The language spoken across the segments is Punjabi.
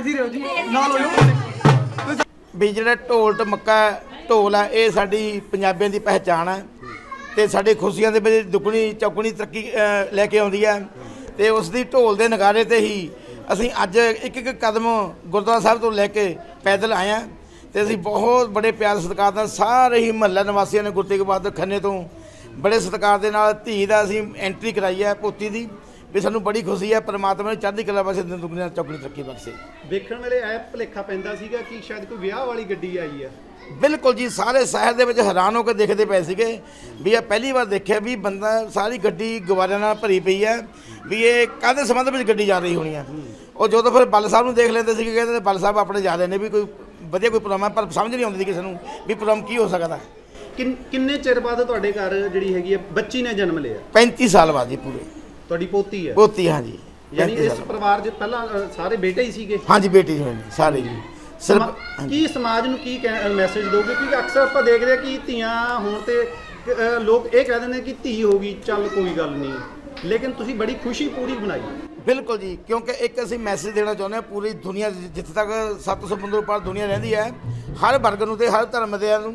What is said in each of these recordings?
ਇੱਥੇ ਰਹੋ ਜੀ। ਨਾਲ ਵੀ ਜਿਹੜਾ ਢੋਲ ਟਮੱਕਾ ਢੋਲ ਹੈ ਇਹ ਸਾਡੀ ਪੰਜਾਬੀਆਂ ਦੀ ਪਹਿਚਾਣ ਹੈ ਤੇ ਸਾਡੇ ਖੁਸ਼ੀਆਂ ਦੇ ਵਿੱਚ ਦੁੱਗਣੀ ਚੌਗਣੀ ਤਰੱਕੀ ਲੈ ਕੇ ਆਉਂਦੀ ਹੈ ਤੇ ਉਸ ਦੀ ਢੋਲ ਦੇ ਨਗਾਰੇ ਤੇ ਹੀ ਅਸੀਂ ਅੱਜ ਇੱਕ ਇੱਕ ਕਦਮ ਗੁਰਦੁਆਰਾ ਸਾਹਿਬ ਤੋਂ ਲੈ ਕੇ ਪੈਦਲ ਆਏ ਹਾਂ ਤੇ ਅਸੀਂ ਬਹੁਤ ਬੜੇ ਪਿਆਰ ਸਤਿਕਾਰ ਨਾਲ ਸਾਰੇ ਹੀ ਮਹੱਲਾ ਨਿਵਾਸੀਆਂ ਨੇ ਗੁਰੂ ਤੇਗ ਬਹਾਦਰ ਖੰਨੇ ਤੋਂ ਬੜੇ ਸਤਿਕਾਰ ਦੇ ਨਾਲ ਧੀ ਦਾ ਅਸੀਂ ਐਂਟਰੀ ਕਰਾਈ ਹੈ ਪੋਤੀ ਦੀ। ਵੀ ਸਾਨੂੰ ਬੜੀ ਖੁਸ਼ੀ ਹੈ ਪਰਮਾਤਮਾ ਨੇ ਚੜ੍ਹਦੀ ਕਲਾ ਬਖਸ਼ੇ ਦਿਨ ਦੁਗਣੀ ਚੌਗਣੀ ਤਰੱਕੀ ਬਖਸ਼ੇ। ਵੇਖਣ ਵੇਲੇ ਐ ਭਲੇਖਾ ਪੈਂਦਾ ਸੀਗਾ ਕਿ ਸ਼ਾਇਦ ਕੋਈ ਵਿਆਹ ਵਾਲੀ ਗੱਡੀ ਆਈ ਆ। ਬਿਲਕੁਲ ਜੀ ਸਾਰੇ ਸ਼ਹਿਰ ਦੇ ਵਿੱਚ ਹੈਰਾਨ ਹੋ ਕੇ ਦੇਖਦੇ ਪਏ ਸੀਗੇ ਵੀ ਇਹ ਪਹਿਲੀ ਵਾਰ ਦੇਖਿਆ ਵੀ ਬੰਦਾ ਸਾਰੀ ਗੱਡੀ ਗੁਬਾਰਿਆਂ ਨਾਲ ਭਰੀ ਪਈ ਹੈ ਵੀ ਇਹ ਕਾਹਦੇ ਸੰਬੰਧ ਵਿੱਚ ਗੱਡੀ ਜਾ ਰਹੀ ਹੋਣੀ ਹੈ। ਉਹ ਜਦੋਂ ਫਿਰ ਬੱਲ ਸਾਹਿਬ ਨੂੰ ਦੇਖ ਲੈਂਦੇ ਸੀਗੇ ਕਹਿੰਦੇ ਨੇ ਬੱਲ ਸਾਹਿਬ ਆਪਣੇ ਜਾ ਰਹੇ ਨੇ ਵੀ ਕੋਈ ਵਧੀਆ ਕੋਈ ਪ੍ਰੋਗਰਾਮ ਹੈ ਪਰ ਸਮਝ ਨਹੀਂ ਆਉਂਦੀ ਸੀ ਕਿਸੇ ਨੂੰ ਵੀ ਪ੍ਰੋਗਰਾਮ ਕੀ ਹੋ ਸਕਦਾ ਕਿੰਨ- ਚਿਰ ਬਾਅਦ ਤੁਹਾਡੇ ਘਰ ਜਿਹੜੀ ਹੈਗੀ ਆ ਬੱਚੀ ਨੇ ਜਨਮ ਲਿਆ? 35 ਸਾਲ ਬਾਅਦ ਜੀ ਪੂਰੇ। ਤੁਹਾਡੀ ਪੋਤੀ ਹੈ? ਪੋਤੀ ਹਾਂ ਜੀ ਯਾਨੀ 35 ਇਸ। ਪਰਿਵਾਰ 'ਚ ਪਹਿਲਾਂ ਸਾਰੇ ਬੇਟੇ ਹੀ ਸੀਗੇ? ਹਾਂਜੀ ਬੇਟੀ ਹੋਣੀ ਸਾਰੇ ਜੀ। ਸਿਰਫ ਕੀ ਸਮਾਜ ਨੂੰ ਕੀ ਮੈਸੇਜ ਦੋਗੇ? ਕਿਉਂਕਿ ਅਕਸਰ ਆਪਾਂ ਦੇਖਦੇ ਆ ਕਿ ਧੀਆਂ ਹੋਣ ਤੇ ਲੋਕ ਇਹ ਕਹਿ ਦਿੰਦੇ ਨੇ ਕਿ ਧੀ ਹੋ ਗਈ ਚੱਲ ਕੋਈ ਗੱਲ ਨਹੀਂ। ਲੇਕਿਨ ਤੁਸੀਂ ਬੜੀ ਖੁਸ਼ੀ ਪੂਰੀ ਬਣਾਈ ਬਿਲਕੁਲ ਜੀ ਕਿਉਂਕਿ ਇੱਕ ਅਸੀਂ ਮੈਸੇਜ ਦੇਣਾ ਚਾਹੁੰਦੇ ਹਾਂ ਪੂਰੀ ਦੁਨੀਆ ਜਿੱਥੇ ਤੱਕ 700 ਬੰਦੋ ਪਰ ਦੁਨੀਆ ਰਹਿੰਦੀ ਹੈ ਹਰ ਵਰਗ ਨੂੰ ਤੇ ਹਰ ਧਰਮ ਦੇ ਨੂੰ।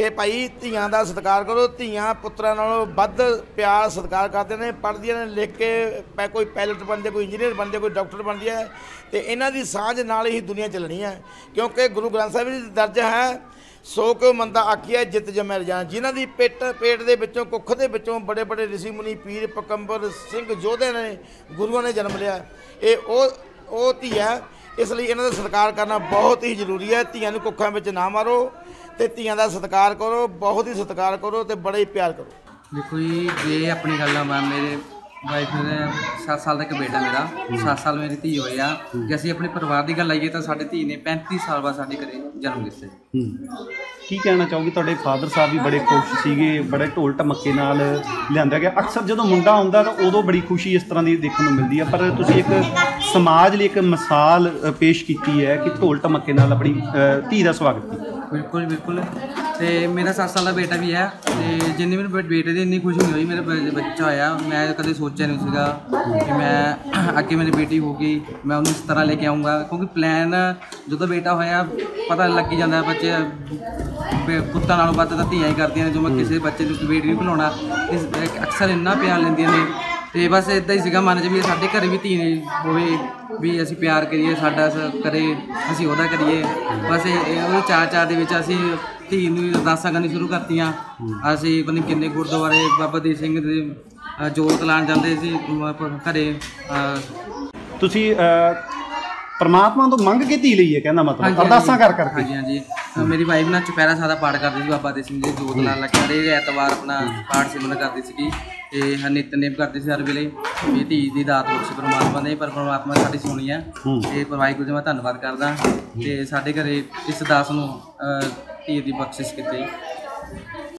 ਕਿ ਭਾਈ ਧੀਆਂ ਦਾ ਸਤਿਕਾਰ ਕਰੋ, ਧੀਆਂ ਪੁੱਤਰਾਂ ਨਾਲੋਂ ਵੱਧ ਪਿਆਰ ਸਤਿਕਾਰ ਕਰਦੇ ਨੇ, ਪੜ੍ਹਦੀਆਂ ਨੇ, ਲਿਖ ਕੇ ਪੈ ਕੋਈ ਪਾਇਲਟ ਬਣਦੇ ਕੋਈ ਇੰਜੀਨੀਅਰ ਬਣਦੇ ਕੋਈ ਡਾਕਟਰ ਬਣਦੀ ਹੈ, ਤੇ ਇਹਨਾਂ ਦੀ ਸਾਂਝ ਨਾਲ ਹੀ ਦੁਨੀਆ ਚੱਲਣੀ ਹੈ। ਕਿਉਂਕਿ ਗੁਰੂ ਗ੍ਰੰਥ ਸਾਹਿਬ ਜੀ ਦਰਜ ਹੈ, ਸੋ ਕਿਉ ਮੰਦਾ ਆਖੀਐ, ਜਿਤ ਜਮੈ ਰਜਾਨ ਜਿਨ੍ਹਾਂ ਦੀ ਪੇਟ ਪੇਟ ਦੇ ਵਿੱਚੋਂ, ਕੁੱਖ ਦੇ ਵਿੱਚੋਂ ਬੜੇ ਬੜੇ ઋષਿ ਮੁਨੀ ਪੀਰ ਪਕੰਬਰ ਸਿੰਘ ਯੋਧੇ ਨੇ, ਗੁਰੂਆਂ ਨੇ ਜਨਮ ਲਿਆ। ਇਹ ਉਹ ਉਹ ਧੀ ਹੈ ਇਸ ਲਈ ਇਹਨਾਂ ਦਾ ਸਤਿਕਾਰ ਕਰਨਾ ਬਹੁਤ ਹੀ ਜ਼ਰੂਰੀ ਹੈ। ਧੀਆਂ ਨੂੰ ਕੁੱਖਾਂ ਵਿੱਚ ਨਾ ਮਾਰੋ ਤੇ ਧੀਆਂ ਦਾ ਸਤਿਕਾਰ ਕਰੋ, ਬਹੁਤ ਹੀ ਸਤਿਕਾਰ ਕਰੋ ਤੇ ਬੜਾ ਹੀ ਪਿਆਰ ਕਰੋ। ਦੇਖੋ ਜੀ, ਜੇ ਆਪਣੀ ਗੱਲਾਂ ਮੈਂ ਮੇਰੇ ਵਾਈਫ ਦੇ 7 ਸਾਲ ਦਾ ਇੱਕ ਬੇਟਾ ਮੇਰਾ 7 ਸਾਲ ਮੇਰੀ ਧੀ ਹੋਈ ਆ। ਜੇ ਅਸੀਂ ਆਪਣੇ ਪਰਿਵਾਰ ਦੀ ਗੱਲ ਲਾਈਏ ਤਾਂ ਸਾਡੇ ਧੀ ਨੇ 35 ਸਾਲ ਬਾਅਦ ਸਾਡੇ ਘਰੇ ਜਨਮ ਲਿੱਤਾ ਕੀ ਕਹਿਣਾ ਚਾਹੋਗੇ? ਤੁਹਾਡੇ ਫਾਦਰ ਸਾਹਿਬ ਵੀ ਬੜੇ ਖੁਸ਼ ਸੀਗੇ ਬੜੇ ਢੋਲ ਢਮੱਕੇ ਨਾਲ ਲਿਆਂਦਾ ਗਿਆ। ਅਕਸਰ ਜਦੋਂ ਮੁੰਡਾ ਆਉਂਦਾ ਤਾਂ ਉਦੋਂ ਬੜੀ ਖੁਸ਼ੀ ਇਸ ਤਰ੍ਹਾਂ ਦੀ ਦੇਖਣ ਨੂੰ ਮਿਲਦੀ ਹੈ ਪਰ ਤੁਸੀਂ ਇੱਕ ਸਮਾਜ ਲਈ ਇੱਕ ਮਿਸਾਲ ਪੇਸ਼ ਕੀਤੀ ਹੈ ਕਿ ਢੋਲ ਢਮੱਕੇ ਨਾਲ ਆਪਣੀ ਧੀ ਦਾ ਸਵਾਗਤ ਕੀਤਾ। ਬਿਲਕੁਲ ਬਿਲਕੁਲ। ਤੇ ਮੇਰਾ 7 ਸਾਲ ਦਾ ਬੇਟਾ ਵੀ ਹੈ ਤੇ ਜਿੰਨੀ ਮੈਨੂੰ ਬੇ- ਬੇਟੇ ਦੀ ਇੰਨੀ ਖੁਸ਼ੀ ਨਹੀਂ ਹੋਈ, ਮੇਰੇ ਬੱਚਾ ਹੋਇਆ, ਮੈਂ ਕਦੇ ਸੋਚਿਆ ਨਹੀਂ ਸੀਗਾ ਕਿ ਮੈਂ ਅੱਗੇ ਮੇਰੀ ਬੇਟੀ ਹੋਊਗੀ, ਮੈਂ ਉਹਨੂੰ ਇਸ ਤਰ੍ਹਾਂ ਲੈ ਕੇ ਆਉਂਗਾ ਕਿਉਂਕਿ ਪਲਾਨ ਜਦੋਂ ਬੇਟਾ ਹੋਇਆ, ਪਤਾ ਲੱਗ ਜਾਂਦਾ ਬੱਚੇ ਪੁੱਤਾਂ ਨਾਲੋਂ ਵੱਧ ਤਾਂ ਧੀਆਂ ਹੀ ਕਰਦੀਆਂ ਨੇ, ਜੋ ਮੈਂ ਕਿਸੇ ਬੱਚੇ ਨੂੰ ਬੇਟੀ ਨੂੰ ਭੁਲਾਉਣਾ, ਇਸ ਅਕਸਰ ਇੰਨਾ ਪਿਆਰ ਲੈਂਦੀਆਂ ਨੇ, ਤੇ ਬਸ ਇਦਾਂ ਹੀ ਸੀਗਾ ਮਨ 'ਚ ਵੀ ਸਾਡੇ ਘਰੇ ਵੀ ਧੀ ਨੇ ਹੋਵੇ, ਵੀ ਅਸੀਂ ਪਿਆਰ ਕਰੀਏ, ਸਾਡਾ ਸ- ਕਰੇ, ਅਸੀਂ ਉਹਦਾ ਕਰੀਏ, ਬਸ ਇਹ ਉਹ ਚਾਰ ਚਾਰ ਦੇ ਵਿੱਚ ਅਸੀਂ ਧੀ ਨੂੰ ਅਰਦਾਸਾਂ ਕਰਨੀ ਸ਼ੁਰੂ ਕਰਤੀਆਂ। ਅਸੀਂ ਪਤਾ ਨਹੀਂ ਕਿੰਨੇ ਗੁਰਦੁਆਰੇ ਬਾਬਾ ਦੀਪ ਸਿੰਘ ਦੇ ਜੋਤ ਲਾਣ ਜਾਂਦੇ ਸੀ ਘਰੇ ਤੁਸੀਂ ਪ੍ਰਮਾਤਮਾ ਤੋਂ ਮੰਗ ਕੇ ਧੀ ਲਈ ਹੈ ਕਹਿੰਦਾ ਮਤਲਬ। ਅਰਦਾਸਾਂ ਕਰ ਕਰਕੇ ਹਾਂਜੀ ਹਾਂਜੀ। ਮੇਰੀ ਵਾਈਫ ਨਾਲ ਚੁਪਹਿਰਾ ਸਾਹਿਬ ਦਾ ਪਾਠ ਕਰਦੀ ਸੀ ਬਾਬਾ ਦੀਪ ਸਿੰਘ ਜੀ ਜੋਤ ਲਾਣ ਲੱਗ ਜਾਂਦੇ ਐਤਵਾਰ ਆਪਣਾ ਪਾਠ ਸਿਮਰਨ ਕਰਦੀ ਸੀਗੀ ਤੇ ਨਿਤਨੇਮ ਕਰਦੀ ਸੀ ਹਰ ਵੇਲੇ। ਵੀ ਧੀ ਦੀ ਦਾਤ ਬਖਸ਼ ਪਰਮਾਤਮਾ ਨੇ ਪਰ ਪਰਮਾਤਮਾ ਸਾਡੀ ਸੁਣੀ ਆ। ਤੇ ਵਾਹਿਗੁਰੂ ਜੀ ਮੈਂ ਧੰਨਵਾਦ ਕਰਦਾ। ਤੇ ਸਾਡੇ ਘਰੇ ਇਸ ਦਾਸ ਨੂੰ ਅ, ਧੀ ਦੀ ਬਖਸ਼ਿਸ਼ ਕੀਤੀ